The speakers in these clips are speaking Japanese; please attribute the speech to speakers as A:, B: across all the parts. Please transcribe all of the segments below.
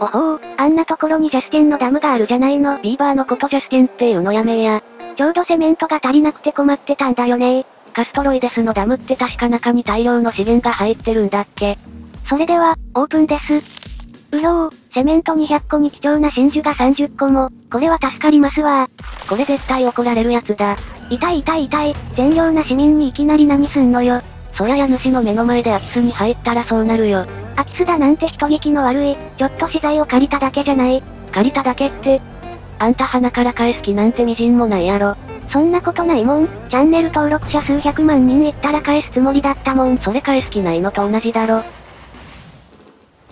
A: おほう、あんなところにジャスティンのダムがあるじゃないの。
B: ビーバーのことジャスティンっていうのやめや。
A: ちょうどセメントが足りなくて困ってたんだよね
B: カストロイデスのダムって確か中に大量の資源が入ってるんだっけ
A: それでは、オープンです。うろー、セメント200個に貴重な真珠が30個も、これは助かりますわ
B: これ絶対怒られるやつだ。
A: 痛い痛い痛い、善良な市民にいきなり何すんのよ。
B: そりゃ家主の目の前で空き巣に入ったらそうなるよ。
A: 空き巣だなんて人聞きの悪い、ちょっと資材を借りただけじゃない。
B: 借りただけって、あんた鼻から返す気なんてみじんもないやろ。
A: そんなことないもん。チャンネル登録者数百万人いったら返すつもりだったもん。
B: それ返す気ないのと同じだろ。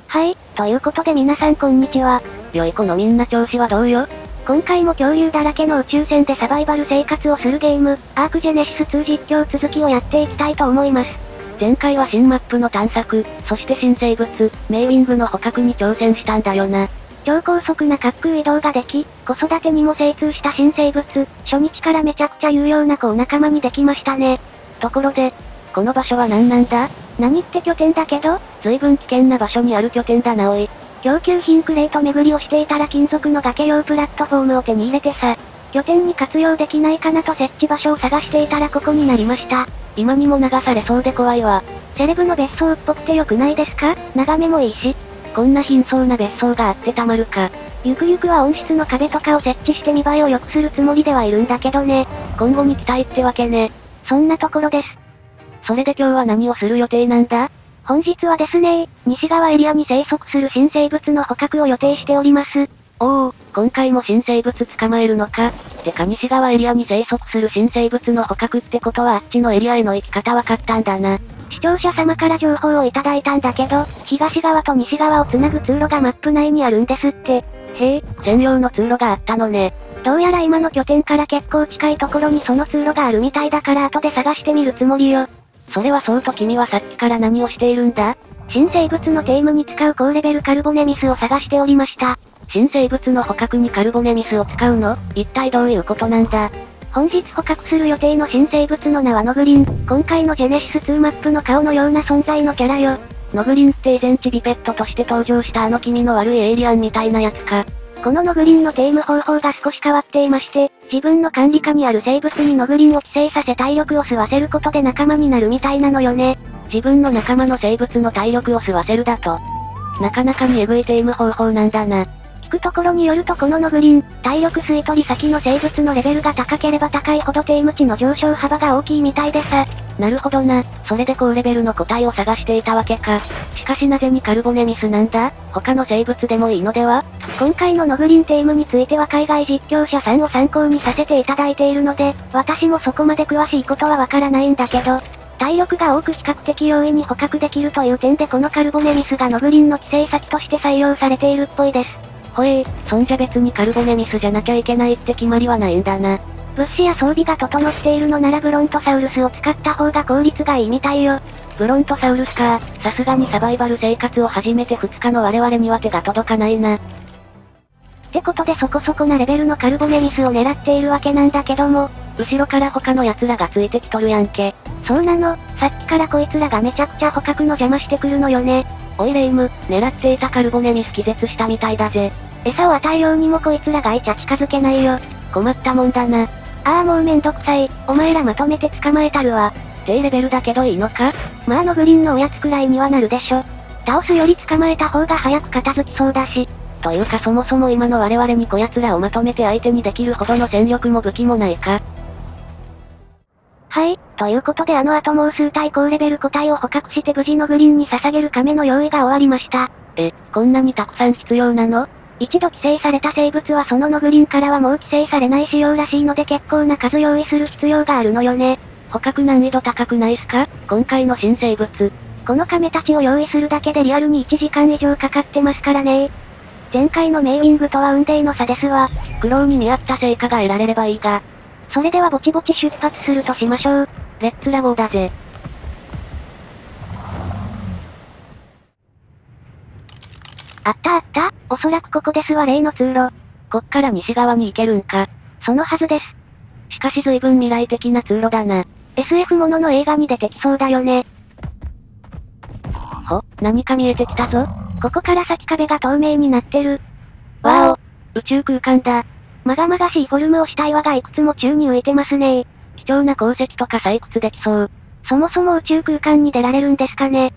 A: はい、ということで皆さんこんにちは。
B: 良い子のみんな調子はどうよ？
A: 今回も恐竜だらけの宇宙船でサバイバル生活をするゲーム、アークジェネシス2実況続きをやっていきたいと思います。
B: 前回は新マップの探索、そして新生物、メイウィングの捕獲に挑戦したんだよな。
A: 超高速な滑空移動ができ、子育てにも精通した新生物、初日からめちゃくちゃ有用な子を仲間にできましたね。
B: ところで、この場所は何なんだ？
A: 何って拠点だけど
B: 随分危険な場所にある拠点だなおい。
A: 供給品クレート巡りをしていたら金属の崖用プラットフォームを手に入れてさ、拠点に活用できないかなと設置場所を探していたらここになりました。
B: 今にも流されそうで怖いわ。
A: セレブの別荘っぽくて良くないですか？眺めもいいし。
B: こんな貧相な別荘があってたまるか。
A: ゆくゆくは温室の壁とかを設置して見栄えを良くするつもりではいるんだけどね。
B: 今後に期待ってわけね。
A: そんなところです。
B: それで今日は何をする予定なんだ？
A: 本日はですね、西側エリアに生息する新生物の捕獲を予定しております。
B: おお、今回も新生物捕まえるのか。てか西側エリアに生息する新生物の捕獲ってことはあっちのエリアへの行き方わかったんだな。
A: 視聴者様から情報をいただいたんだけど、東側と西側をつなぐ通路がマップ内にあるんですって。
B: へえ、専用の通路があったのね。
A: どうやら今の拠点から結構近いところにその通路があるみたいだから後で探してみるつもりよ。
B: それはそうと君はさっきから何をしているんだ？
A: 新生物のテームに使う高レベルカルボネミスを探しておりました。
B: 新生物の捕獲にカルボネミスを使うの？一体どういうことなんだ？
A: 本日捕獲する予定の新生物の名はノグリン。今回のジェネシス2マップの顔のような存在のキャラよ。
B: ノグリンって以前チビペットとして登場したあの気味の悪いエイリアンみたいなやつか。
A: このノグリンのテーム方法が少し変わっていまして、自分の管理下にある生物にノグリンを寄生させ体力を吸わせることで仲間になるみたいなのよね。
B: 自分の仲間の生物の体力を吸わせるだと。なかなかにエグいテーム方法なんだな。
A: 聞くところによるとこのノグリン、体力吸い取り先の生物のレベルが高ければ高いほどテーム値の上昇幅が大きいみたいでさ。
B: なるほどな。それで高レベルの個体を探していたわけか。しかしなぜにカルボネミスなんだ？他の生物でもいいのでは？
A: 今回のノグリンテームについては海外実況者さんを参考にさせていただいているので、私もそこまで詳しいことはわからないんだけど、体力が多く比較的容易に捕獲できるという点でこのカルボネミスがノグリンの寄生先として採用されているっぽいです。
B: ほえー、そんじゃ別にカルボネミスじゃなきゃいけないって決まりはないんだな。
A: 物資や装備が整っているのならブロントサウルスを使った方が効率がいいみたいよ。
B: ブロントサウルスかさすがにサバイバル生活を始めて2日の我々には手が届かないな。っ
A: てことでそこそこなレベルのカルボネミスを狙っているわけなんだけども、
B: 後ろから他の奴らがついてきとるやんけ。
A: そうなの、さっきからこいつらがめちゃくちゃ捕獲の邪魔してくるのよね。
B: おいレイム、狙っていたカルボネミス気絶したみたいだぜ。
A: 餌を与えようにもこいつらがいちゃ近づけないよ。
B: 困ったもんだな。
A: ああもうめんどくさい。お前らまとめて捕まえたるわ。
B: 低レベルだけどいいのか？
A: まあのグリンのおやつくらいにはなるでしょ。倒すより捕まえた方が早く片付きそうだし。
B: というかそもそも今の我々にこやつらをまとめて相手にできるほどの戦力も武器もないか
A: はい、ということであの後もう数体高レベル個体を捕獲して無事のグリーンに捧げる亀の用意が終わりました。
B: え、こんなにたくさん必要なの？
A: 一度規制された生物はそのノグリンからはもう規制されない仕様らしいので結構な数用意する必要があるのよね。
B: 捕獲難易度高くないすか？今回の新生物。
A: この亀たちを用意するだけでリアルに1時間以上かかってますからね前回のメイウィングとは運命の差ですわ。
B: 苦労に見合った成果が得られればいいが。
A: それではぼちぼち出発するとしましょう。
B: レッツラゴーだぜ。
A: あったあった、おそらくここですわ例の通路。
B: こっから西側に行けるんか。
A: そのはずです。
B: しかし随分未来的な通路だな。
A: SF ものの映画に出てきそうだよね。
B: ほ、何か見えてきたぞ。
A: ここから先壁が透明になってる。
B: わお、宇宙空間だ。
A: まがまがしいフォルムをした岩がいくつも宙に浮いてますね
B: 貴重な鉱石とか採掘できそう。
A: そもそも宇宙空間に出られるんですかね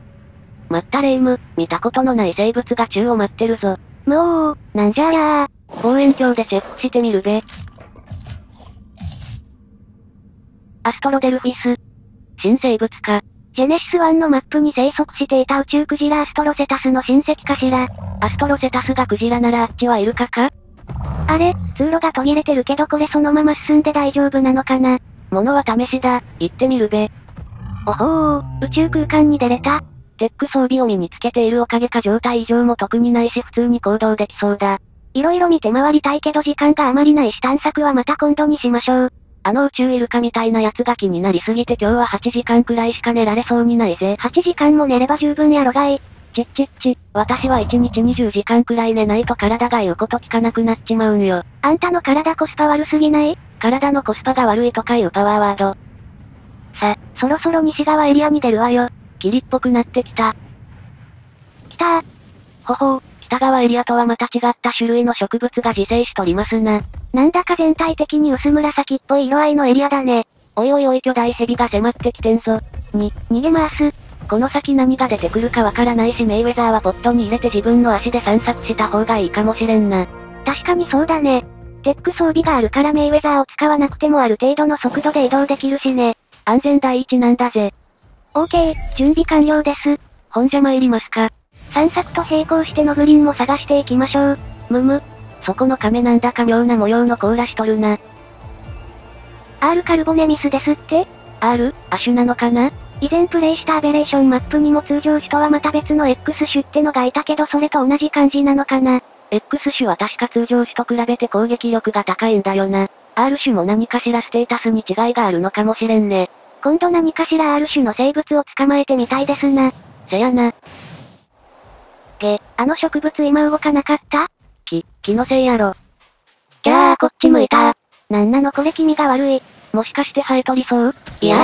B: マッタレイム、見たことのない生物が宙を待ってるぞ。
A: もう、なんじゃや
B: ー。望遠鏡でチェックしてみるべ。アストロデルフィス。新生物か。
A: ジェネシス1のマップに生息していた宇宙クジラアストロセタスの親戚かしら。
B: アストロセタスがクジラならあっちはイルカか？
A: あれ、通路が途切れてるけどこれそのまま進んで大丈夫なのかな？
B: 物は試しだ、行ってみるべ。
A: おほー、宇宙空間に出れた。
B: テック装備を身につけているおかげか状態異常も特にないし普通に行動できそうだ。
A: いろいろ見て回りたいけど時間があまりないし探索はまた今度にしましょう。
B: あの宇宙イルカみたいなやつが気になりすぎて今日は8時間くらいしか寝られそうにないぜ。
A: 8時間も寝れば十分やろがい。
B: ちっちっち、私は1日20時間くらい寝ないと体が言うこと聞かなくなっちまうんよ。
A: あんたの体コスパ悪すぎない？
B: 体のコスパが悪いとかいうパワーワード。
A: さ、そろそろ西側エリアに出るわよ。
B: 霧っぽくなってきた。
A: 来たー。
B: ほほう、北側エリアとはまた違った種類の植物が自生しとりますな。
A: なんだか全体的に薄紫っぽい色合いのエリアだね。
B: おいおいおい巨大ヘビが迫ってきてんぞ。
A: に、逃げます。
B: この先何が出てくるかわからないしメイウェザーはポットに入れて自分の足で散策した方がいいかもしれんな。
A: 確かにそうだね。テック装備があるからメイウェザーを使わなくてもある程度の速度で移動できるしね。
B: 安全第一なんだぜ。
A: OK、準備完了です。
B: ほんじゃ参りますか？
A: 散策と並行してのグリンも探していきましょう。
B: むむ、そこの亀なんだか妙な模様の甲羅しとるな。
A: R カルボネミスですって
B: ?R? アシュなのかな？
A: 以前プレイしたアベレーションマップにも通常種とはまた別の X 種ってのがいたけどそれと同じ感じなのかな
B: ?X 種は確か通常種と比べて攻撃力が高いんだよな。R 種も何かしらステータスに違いがあるのかもしれんね。
A: 今度何かしら R 種の生物を捕まえてみたいですな。
B: せやな。
A: げ、あの植物今動かなかった？
B: き、気のせいやろ。
A: じゃあこっち向いた。なんなのこれ気味が悪い。
B: もしかして生えとりそう？
A: いや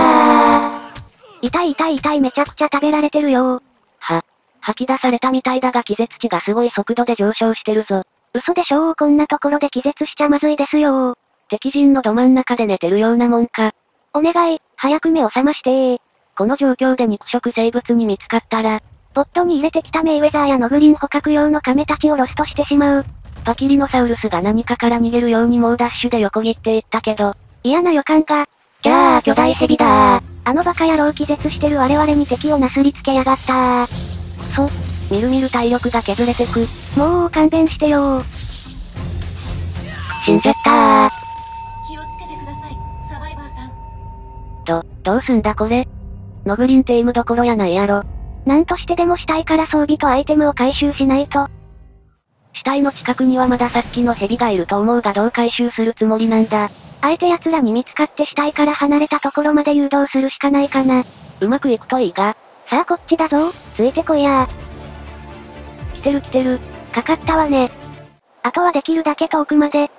A: ー。痛い痛い痛いめちゃくちゃ食べられてるよ
B: は、吐き出されたみたいだが気絶値がすごい速度で上昇してるぞ。
A: 嘘でしょう？こんなところで気絶しちゃまずいですよ
B: 敵陣のど真ん中で寝てるようなもんか。
A: お願い、早く目を覚ましてー。
B: この状況で肉食生物に見つかったら、
A: ポットに入れてきたメイウェザーやノグリン捕獲用の亀たちをロストしてしまう。
B: パキリノサウルスが何かから逃げるように猛ダッシュで横切っていったけど、
A: 嫌な予感が。
B: じゃあ巨大ヘビだー。
A: あのバカ野郎気絶してる我々に敵をなすりつけやがったー。
B: そ、みるみる体力が削れてく。
A: もう勘弁してよー。
B: 死んじゃったー。ど、どうすんだこれ？ノグリンテイムどころやないやろ。
A: なんとしてでも死体から装備とアイテムを回収しないと。
B: 死体の近くにはまださっきのヘビがいると思うがどう回収するつもりなんだ。
A: あえて奴らに見つかって死体から離れたところまで誘導するしかないかな。
B: うまくいくといいが。
A: さあこっちだぞ、ついてこいや
B: 来てる来てる。
A: かかったわね。あとはできるだけ遠くまで。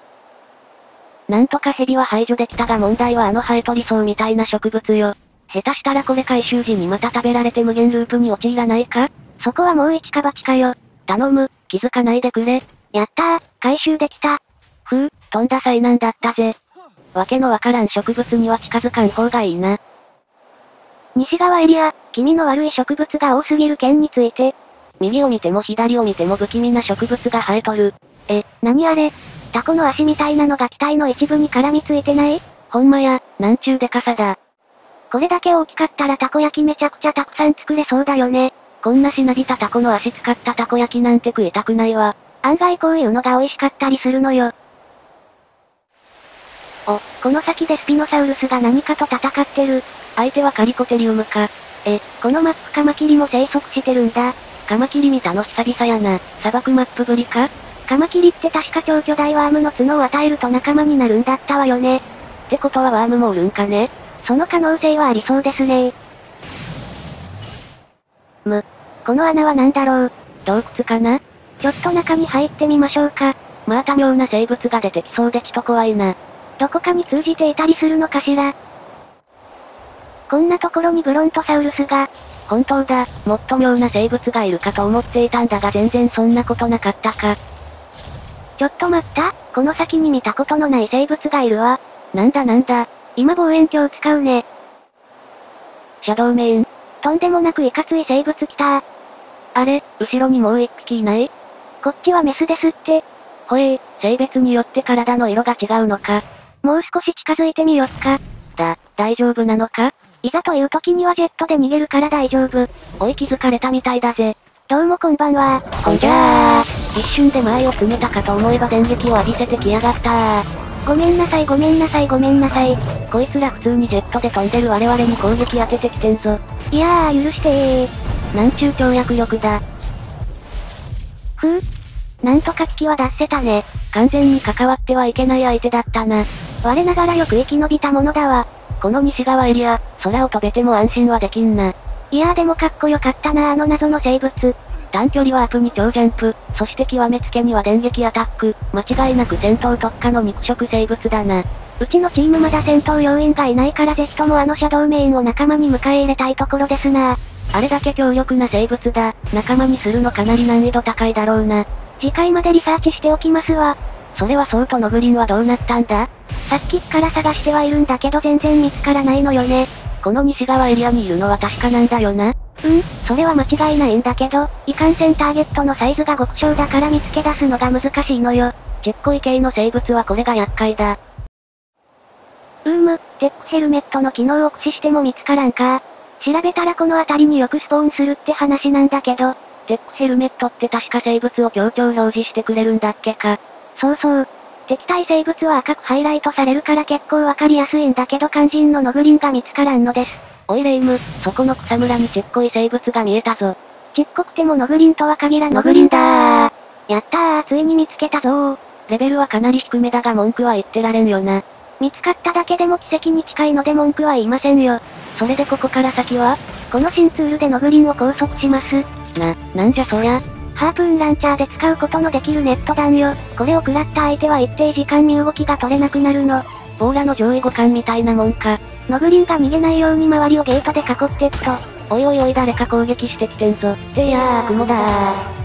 B: なんとかヘビは排除できたが問題はあのハエトリソウみたいな植物よ。下手したらこれ回収時にまた食べられて無限ループに陥らないか？
A: そこはもう一か八かよ。
B: 頼む、気づかないでくれ。
A: やったー、回収できた。
B: ふう、とんだ災難だったぜ。わけのわからん植物には近づかん方がいいな。
A: 西側エリア、気味の悪い植物が多すぎる件について。
B: 右を見ても左を見ても不気味な植物が生えとる。
A: え、何あれ？タコの足みたいなのが機体の一部に絡みついてない？
B: ほんまや、なんちゅうでかさだ。
A: これだけ大きかったらたこ焼きめちゃくちゃたくさん作れそうだよね。
B: こんなしなびたタコの足使ったたこ焼きなんて食いたくないわ。
A: 案外こういうのが美味しかったりするのよ。お、この先でスピノサウルスが何かと戦ってる。
B: 相手はカリコテリウムか。
A: え、このマップカマキリも生息してるんだ。
B: カマキリ見たの久々やな。砂漠マップぶりか？
A: カマキリって確か超巨大ワームの角を与えると仲間になるんだったわよね。
B: ってことはワームもおるんかね？
A: その可能性はありそうですねむ、この穴は何だろう？
B: 洞窟かな？
A: ちょっと中に入ってみましょうか。
B: また妙な生物が出てきそうでちと怖いな。
A: どこかに通じていたりするのかしら？こんなところにブロントサウルスが。
B: 本当だ、もっと妙な生物がいるかと思っていたんだが全然そんなことなかったか。
A: ちょっと待ったこの先に見たことのない生物がいるわ。
B: なんだなんだ。
A: 今望遠鏡使うね。
B: シャドウメイン。
A: とんでもなくいかつい生物来た
B: あれ、後ろにもう一匹いない？
A: こっちはメスですって。
B: ほえー、性別によって体の色が違うのか。
A: もう少し近づいてみよっか。
B: だ、大丈夫なのか？
A: いざという時にはジェットで逃げるから大丈夫。
B: おい気づかれたみたいだぜ。
A: どうもこんばんは。
B: ほんじゃー。一瞬で前を詰めたかと思えば電撃を浴びせてきやがった
A: ごめんなさいごめんなさいごめんなさい。
B: こいつら普通にジェットで飛んでる我々に攻撃当ててきてんぞ。
A: いやー許して
B: ー。なんちゅう跳躍力だ。
A: ふぅ。なんとか危機は出せたね。
B: 完全に関わってはいけない相手だったな。
A: 我ながらよく生き延びたものだわ。
B: この西側エリア、空を飛べても安心はできんな。
A: いやーでもかっこよかったなあの謎の生物。
B: 短距離ワープに超ジャンプ、そして極めつけには電撃アタック、間違いなく戦闘特化の肉食生物だな。
A: うちのチームまだ戦闘要員がいないからぜひともあのシャドウメインを仲間に迎え入れたいところですな
B: あれだけ強力な生物だ、仲間にするのかなり難易度高いだろうな。
A: 次回までリサーチしておきますわ。
B: それはそうとノグリンはどうなったんだ？
A: さっきから探してはいるんだけど全然見つからないのよね。
B: この西側エリアにいるのは確かなんだよな。
A: うん、それは間違いないんだけど、いかんせんターゲットのサイズが極小だから見つけ出すのが難しいのよ。
B: チェッコイ系の生物はこれが厄介だ。
A: うーむ、チェックヘルメットの機能を駆使しても見つからんか。調べたらこの辺りによくスポーンするって話なんだけど、
B: テックヘルメットって確か生物を強調表示してくれるんだっけか。
A: そうそう。敵対生物は赤くハイライトされるから結構わかりやすいんだけど肝心のノグリンが見つからんのです。
B: おいレイム、そこの草むらにちっこい生物が見えたぞ。
A: ちっこくてもノグリンとは限らんノグリンだー。やったー、ついに見つけたぞー。
B: レベルはかなり低めだが文句は言ってられんよな。
A: 見つかっただけでも奇跡に近いので文句は言いませんよ。
B: それでここから先は？
A: この新ツールでノグリンを拘束します。
B: な、なんじゃそりゃ。
A: ハープーンランチャーで使うことのできるネット弾よ。これを食らった相手は一定時間身動きが取れなくなるの。
B: ボーラの上位互換みたいなもんか。
A: ノグリンが逃げないように周りをゲートで囲っていくと。
B: おいおいおい誰か攻撃してきてんぞ。てやー、雲だー。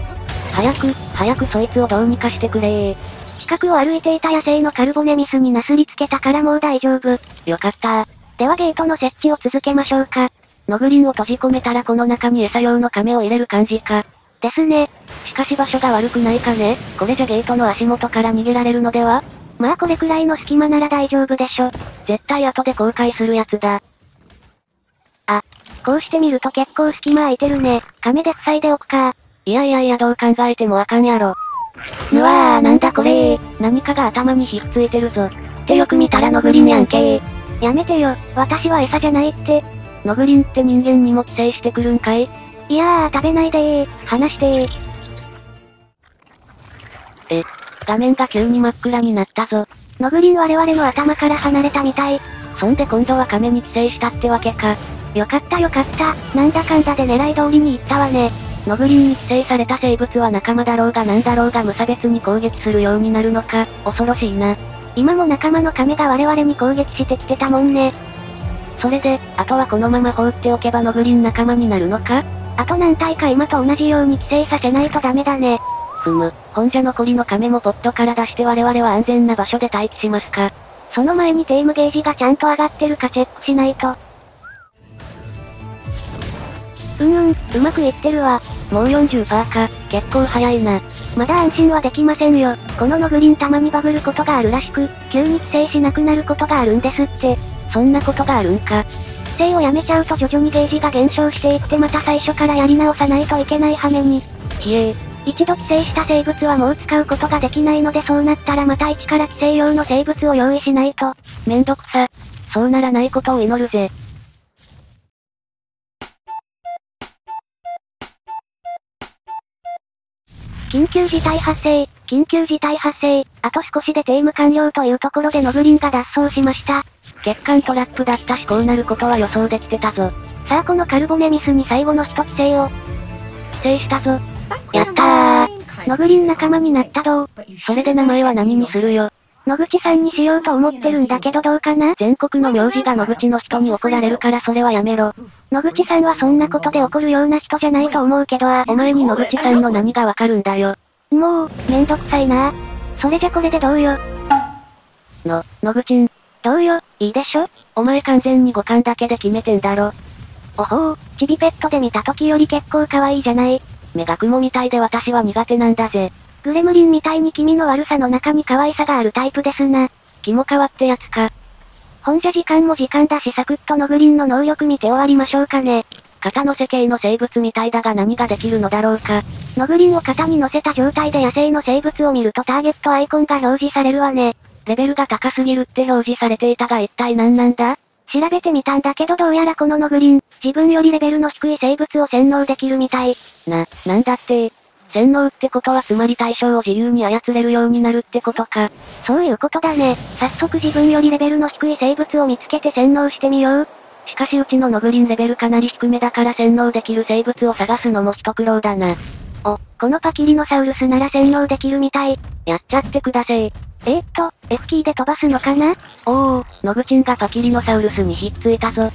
B: 早く、早くそいつをどうにかしてくれー。
A: 近くを歩いていた野生のカルボネミスになすりつけたからもう大丈夫。
B: よかったー。
A: ではゲートの設置を続けましょうか。
B: ノグリンを閉じ込めたらこの中に餌用の亀を入れる感じか。
A: ですね。
B: しかし場所が悪くないかねこれじゃゲートの足元から逃げられるのでは？
A: まあこれくらいの隙間なら大丈夫でしょ。
B: 絶対後で後悔するやつだ。
A: あ、こうしてみると結構隙間空いてるね。亀で塞いでおくか。
B: いやいやいやどう考えてもあかんやろ。
A: うわーなんだこれ
B: 何かが頭にひっついてるぞ。
A: ってよく見たらノグリンやんけやめてよ、私は餌じゃないって。
B: ノグリンって人間にも寄生してくるんかい
A: いやー食べないでー、話してー。
B: え、画面が急に真っ暗になったぞ。
A: ノグリン我々の頭から離れたみたい。
B: そんで今度は亀に寄生したってわけか。
A: よかったよかった、なんだかんだで狙い通りに行ったわね。
B: ノグリンに寄生された生物は仲間だろうがなんだろうが無差別に攻撃するようになるのか、恐ろしいな。
A: 今も仲間の亀が我々に攻撃してきてたもんね。
B: それで、あとはこのまま放っておけばノグリン仲間になるのか？
A: あと何体か今と同じように寄生させないとダメだね。
B: ふむ、ほんじゃ残りの亀もポットから出して我々は安全な場所で待機しますか。
A: その前にテームゲージがちゃんと上がってるかチェックしないと。うんうん、うまくいってるわ。
B: もう40%か、結構早いな。
A: まだ安心はできませんよ。このノグリンたまにバグることがあるらしく、急に寄生しなくなることがあるんですって。
B: そんなことがあるんか。
A: 規制をやめちゃうと徐々にゲージが減少していってまた最初からやり直さないといけない羽目に。
B: ひえー。
A: 一度規制した生物はもう使うことができないのでそうなったらまた一から規制用の生物を用意しないと。
B: めんどくさ。そうならないことを祈るぜ。
A: 緊急事態発生、緊急事態発生、あと少しでテーム完了というところでノグリンが脱走しました。
B: 欠陥トラップだったしこうなることは予想できてたぞ。
A: さあこのカルボネミスに最後の一規制を。
B: 制したぞ。
A: やったー。ノグリン仲間になったどう。
B: それで名前は何にするよ。
A: 野口さんにしようと思ってるんだけどどうかな
B: 全国の名字が野口の人に怒られるからそれはやめろ。
A: 野口さんはそんなことで怒るような人じゃないと思うけどあ
B: お前に野口さんの何がわかるんだよ。
A: もう、めんどくさいな。それじゃこれでどうよ。
B: の、野口ん。
A: どうよ、いいでしょ
B: お前完全に五感だけで決めてんだろ。
A: おほう、チビペットで見た時より結構可愛いじゃない。
B: 目が雲みたいで私は苦手なんだぜ。
A: グレムリンみたいに君の悪さの中に可愛さがあるタイプですな。
B: 気も変わってやつか。
A: ほんじゃ時間も時間だしサクッとのグリーンの能力見て終わりましょうかね。
B: 肩乗せ系の生物みたいだが何ができるのだろうか。
A: ノグリンを肩に乗せた状態で野生の生物を見るとターゲットアイコンが表示されるわね。
B: レベルが高すぎるって表示されていたが一体何なんだ？
A: 調べてみたんだけどどうやらこのノグリン、自分よりレベルの低い生物を洗脳できるみたい。
B: な、なんだって洗脳ってことはつまり対象を自由に操れるようになるってことか。
A: そういうことだね。早速自分よりレベルの低い生物を見つけて洗脳してみよう。
B: しかしうちのノグリンレベルかなり低めだから洗脳できる生物を探すのも一苦労だな。
A: お、このパキリノサウルスなら洗脳できるみたい。
B: やっちゃってください。
A: えー、っと、F キーで飛ばすのかな？
B: おー、ノグチンがパキリノサウルスにひっついたぞ。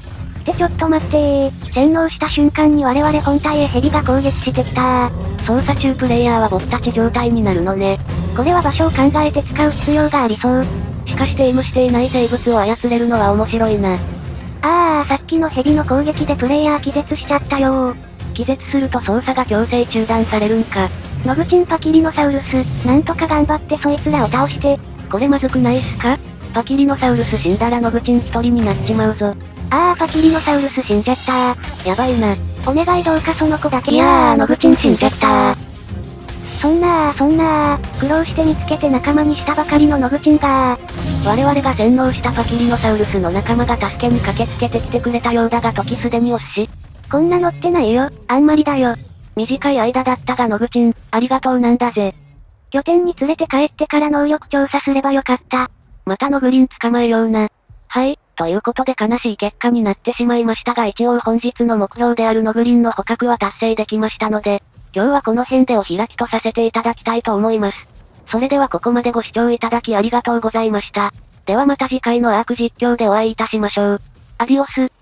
A: ってちょっと待ってー。洗脳した瞬間に我々本体へヘビが攻撃してきた
B: 操作中プレイヤーは僕たち状態になるのね。
A: これは場所を考えて使う必要がありそう。
B: しかしテイムしていない生物を操れるのは面白いな。
A: あー、さっきのヘビの攻撃でプレイヤー気絶しちゃったよ
B: 気絶すると操作が強制中断されるんか。
A: ノグチンパキリノサウルス、なんとか頑張ってそいつらを倒して。
B: これまずくないっすか？パキリノサウルス死んだらノグチン一人になっちまうぞ。
A: あーパキリノサウルス死んじゃった
B: やばいな。
A: お願いどうかその子だけ
B: いやー、ノグチン死んじゃった
A: そんなーそんなー、苦労して見つけて仲間にしたばかりのノグチンが
B: 我々が洗脳したパキリノサウルスの仲間が助けに駆けつけてきてくれたようだが時すでにお寿司。
A: こんなのってないよ、あんまりだよ。
B: 短い間だったがノグチン、ありがとうなんだぜ。
A: 拠点に連れて帰ってから能力調査すればよかった。
B: またノグリン捕まえような。はい、ということで悲しい結果になってしまいましたが一応本日の目標であるノグリンの捕獲は達成できましたので、今日はこの辺でお開きとさせていただきたいと思います。それではここまでご視聴いただきありがとうございました。ではまた次回のアーク実況でお会いいたしましょう。アディオス。